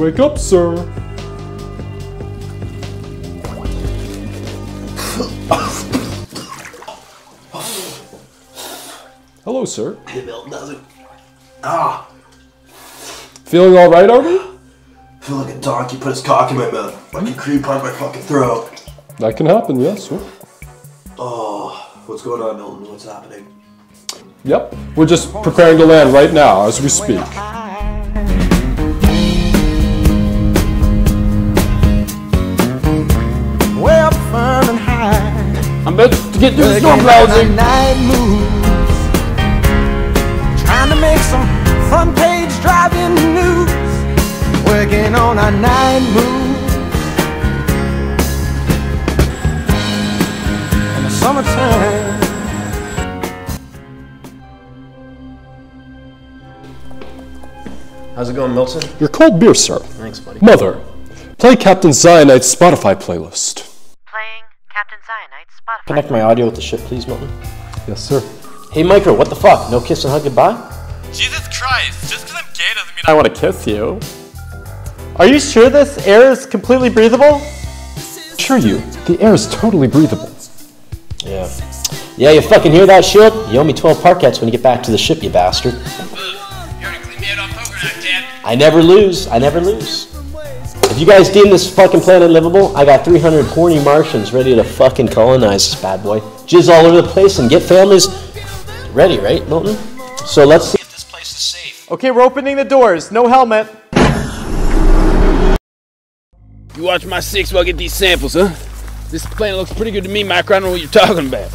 wake up, sir. Hello, sir. The milk doesn't. Ah, Feeling all right, are we? I feel like a donkey put his cock in my mouth. Fucking creep on my fucking throat. That can happen, yes, sir. Oh, what's going on, Milton? What's happening? Yep. We're just preparing to land right now as we speak. I'm about to get through the storm clouds. Working on a night moves. Trying to make some front page driving news. Working on a night moves. In the summertime. How's it going, Milton? Your cold beer, sir. Thanks, buddy. Mother, play Captain Cyanite's Spotify playlist. Playing Captain Cyanide Spotify. Connect my audio with the ship, please, Milton. Yes, sir. Hey, Micro, what the fuck? No kiss and hug goodbye? Jesus Christ, just because I'm gay doesn't mean I want to kiss you. Are you sure this air is completely breathable? Sure you, the air is totally breathable. Yeah. Yeah, you fucking hear that shit? You owe me 12 parquets when you get back to the ship, you bastard. You already cleaned me out on poker night, Dad. I never lose. I never lose. If you guys deem this fucking planet livable, I got 300 horny Martians ready to fucking colonize this bad boy. Jizz all over the place and get families ready, right, Milton? So let's see if this place is safe. Okay, we're opening the doors. No helmet. You watch my six while I get these samples, huh? This planet looks pretty good to me, Mike. I don't know what you're talking about.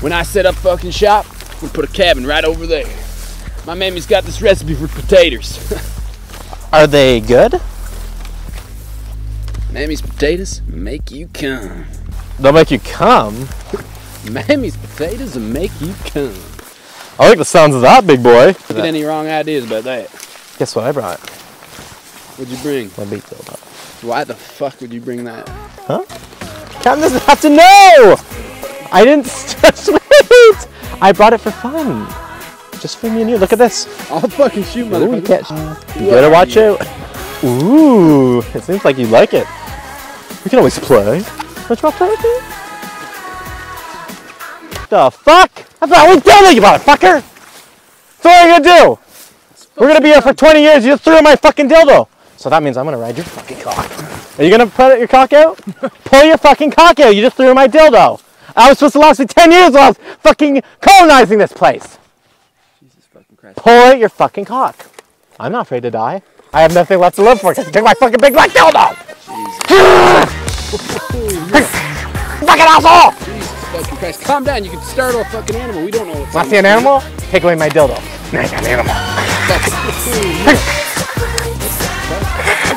When I set up fucking shop, we'll put a cabin right over there. My mammy's got this recipe for potatoes. Are they good? Mammy's potatoes make you come. They'll make you come. Mammy's potatoes will make you come. I like the sounds of that, big boy. Get any wrong ideas about that? Guess what I brought? What'd you bring? My beat dildo. Why the fuck would you bring that? Huh? Captain doesn't have to know! I didn't wait! I brought it for fun. Just for me and you. Look at this. I'll fucking shoot, Ooh, you motherfucker. You better watch out. Ooh, it seems like you like it. We can always play. Don't you want to play with me? The fuck? That's not what dildo, you motherfucker! So what are you gonna do? We're gonna be here for 20 years. You just threw my fucking dildo. So that means I'm gonna ride your fucking cock. Are you gonna put your cock out? Pull your fucking cock out. You just threw my dildo. I was supposed to last me 10 years while I was fucking colonizing this place. Jesus fucking Christ. Pull out your fucking cock. I'm not afraid to die. I have nothing left to live for because you took my fucking big black dildo. Fucking asshole! Jesus Fucking Christ. Calm down. You can startle a fucking animal. We don't know what's Want to see an animal? Take away my dildo. Now an animal.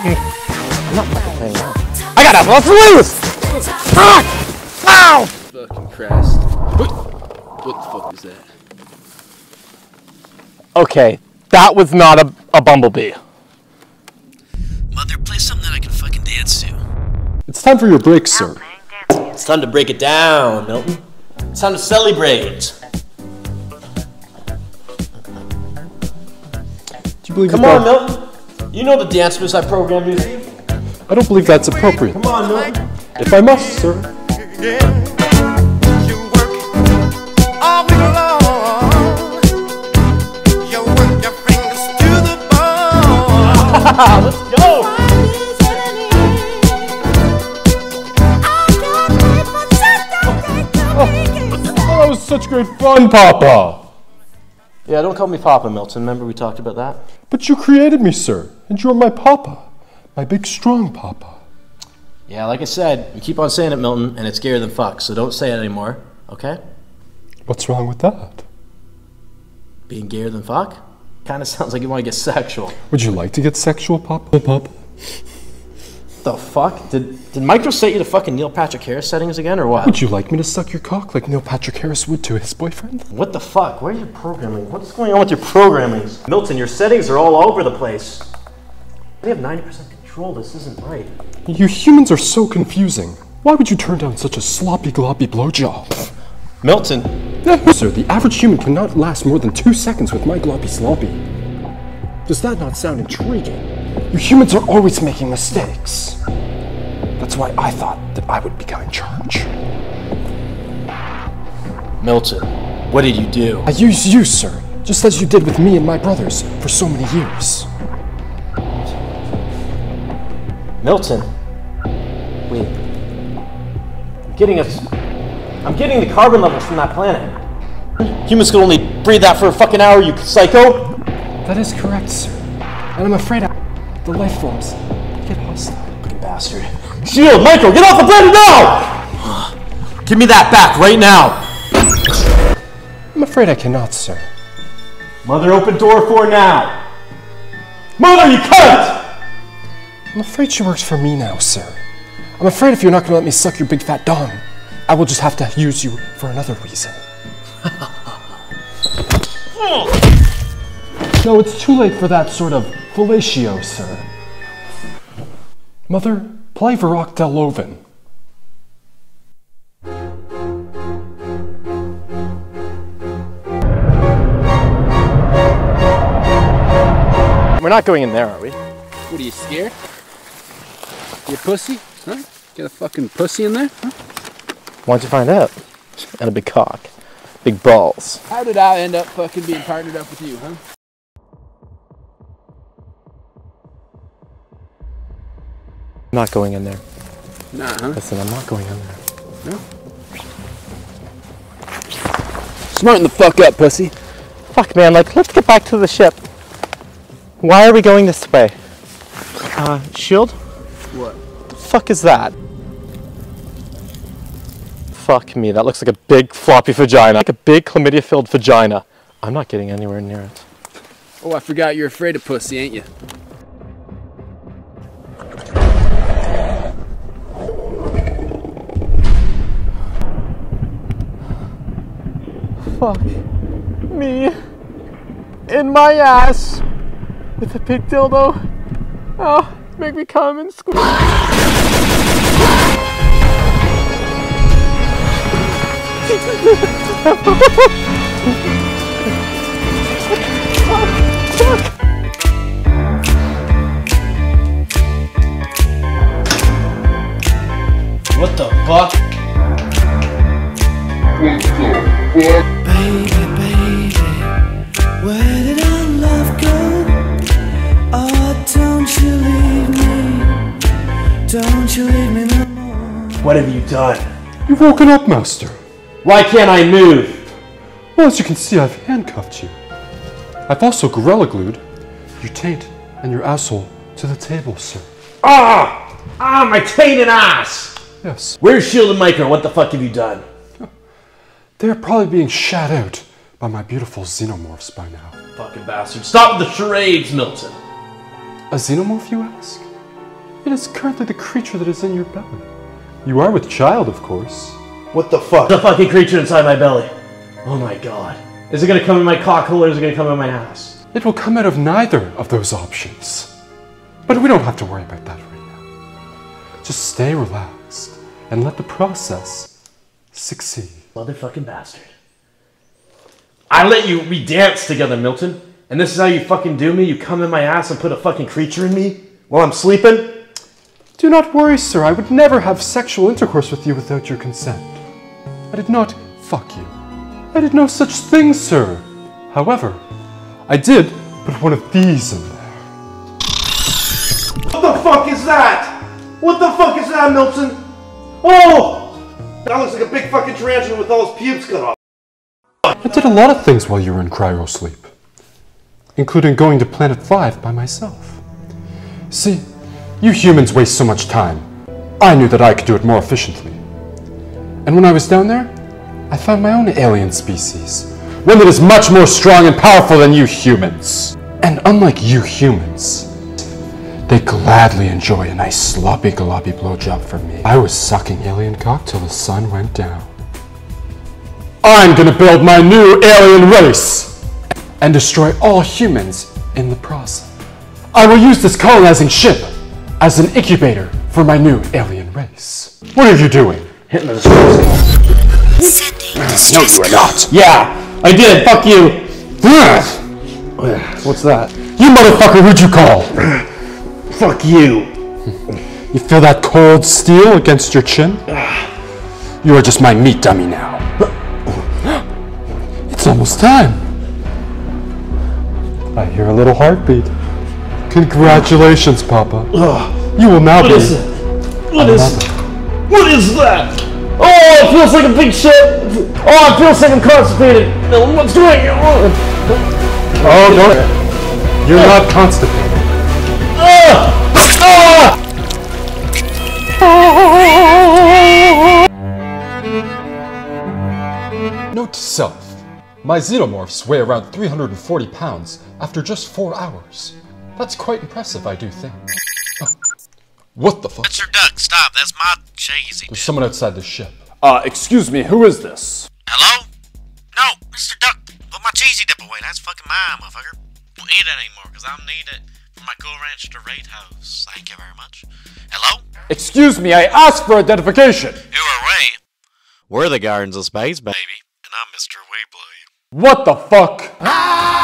I'm not fucking playing around. I got to lose! Fuck! Ow! fucking Christ. What the fuck is that? Okay, that was not a, a bumblebee. Mother, play something that I can fucking dance to. It's time for your break, sir. Playing dance music. It's time to break it down, Milton. It's time to celebrate. Do you believe Come that on, Milton. You know the dance moves I programmed you. I don't believe that's appropriate. Come on, Milton. If I must, sir. You work such great fun, Papa. Yeah, don't call me Papa, Milton. Remember we talked about that? But you created me, sir, and you're my Papa. My big, strong Papa. Yeah, like I said, you keep on saying it, Milton, and it's gayer than fuck, so don't say it anymore, okay? What's wrong with that? Being gayer than fuck? Kinda sounds like you wanna get sexual. Would you like to get sexual, Papa? Papa? What the fuck? Did did Micro set you to fucking Neil Patrick Harris settings again or what? Would you like me to suck your cock like Neil Patrick Harris would to his boyfriend? What the fuck? Where's your programming? What's going on with your programming? Milton, your settings are all over the place. We have 90% control. This isn't right. You humans are so confusing. Why would you turn down such a sloppy gloppy blowjob? Milton, No, sir, the average human cannot last more than two seconds with my gloppy sloppy. Does that not sound intriguing? You humans are always making mistakes. That's why I thought that I would become in charge. Milton, what did you do? I use you, sir, just as you did with me and my brothers for so many years. Milton, wait. I'm getting a. I'm getting the carbon levels from that planet. Humans can only breathe that for a fucking hour, you psycho! That is correct, sir. And I'm afraid I, the life forms get hostile. Fucking bastard. Shield, Michael, get off the planet now! Give me that back right now! I'm afraid I cannot, sir. Mother, open door for now! Mother, you cunt! I'm afraid she works for me now, sir. I'm afraid if you're not going to let me suck your big fat dong, I will just have to use you for another reason. no, it's too late for that sort of fellatio, sir. Mother, play Varrock Del Loven. We're not going in there, are we? What are you scared? You a pussy? Huh? Got a fucking pussy in there? Huh? Why'd you find out? And a big cock. Big balls. How did I end up fucking being partnered up with you, huh? I'm not going in there. Nah, huh? Listen, I'm not going in there. No? Smarten the fuck up, pussy. Fuck, man, like, let's get back to the ship. Why are we going this way? Uh, shield? What? The fuck is that? Fuck me, that looks like a big floppy vagina. Like a big chlamydia filled vagina. I'm not getting anywhere near it. Oh, I forgot you're afraid of pussy, ain't you? Fuck me in my ass with a big dildo. Oh, make me come and squeeze. What the fuck? Baby, baby, where did our love go? Oh, don't you leave me. Don't you leave me no more. What have you done? You've woken up, Master. Why can't I move? Well, as you can see, I've handcuffed you. I've also gorilla glued your taint and your asshole to the table, sir. Ah! Ah, my taint and ass! Yes. Where's Shield and Micro? What the fuck have you done? They're probably being shat out by my beautiful xenomorphs by now. Fucking bastard. Stop the charades, Milton. A xenomorph, you ask? It is currently the creature that is in your belly. You are with child, of course. What the fuck? The fucking creature inside my belly. Oh my god. Is it gonna come in my cock hole or is it gonna come in my ass? It will come out of neither of those options. But we don't have to worry about that right now. Just stay relaxed and let the process succeed. Motherfucking bastard. I let you we dance together, Milton. And this is how you fucking do me? You come in my ass and put a fucking creature in me while I'm sleeping? Do not worry, sir. I would never have sexual intercourse with you without your consent. I did not fuck you. I did no such thing, sir. However, I did put one of these in there. What the fuck is that? What the fuck is that, Milton? Oh! That looks like a big fucking tarantula with all his pubes cut off. I did a lot of things while you were in cryo sleep, including going to Planet 5 by myself. See, you humans waste so much time. I knew that I could do it more efficiently. And when I was down there, I found my own alien species, one that is much more strong and powerful than you humans. And unlike you humans, They gladly enjoy a nice sloppy galoppy blowjob from me. I was sucking alien cock till the sun went down. I'm gonna build my new alien race and destroy all humans in the process. I will use this colonizing ship as an incubator for my new alien race. What are you doing? Hitting the distress No, you are not. Yeah, I did. Fuck you. What's that? You motherfucker, who'd you call? Fuck you. You feel that cold steel against your chin? You are just my meat dummy now. It's almost time. I hear a little heartbeat. Congratulations, Papa. You will now be. What is? What is that? Oh, it feels like a big shit. Oh, it feels like I'm constipated. What's going on? Oh, no. You're not constipated. Note to self. My xenomorphs weigh around 340 pounds after just four hours. That's quite impressive, I do think. Oh. What the fuck? Mr. Duck, stop. That's my cheesy. There's someone outside the ship. Uh, excuse me, who is this? Hello? No, Mr. Duck, put my cheesy dip away. That's fucking mine, motherfucker. Don't eat it anymore, because I'll need it for my Cool Ranch to rate house. Thank you very much. Hello? Excuse me, I asked for identification. Who are we? We're the Gardens of Space, baby. And I'm Mr. Weebly. What the fuck? Ah!